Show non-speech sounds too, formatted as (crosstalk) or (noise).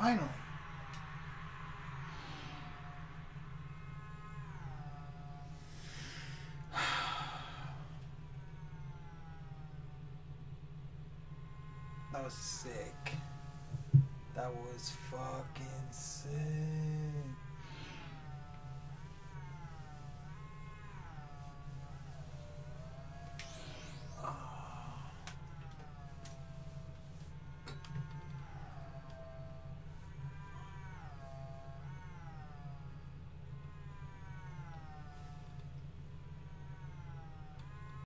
Finally. (sighs) That was sick. That was fucking sick.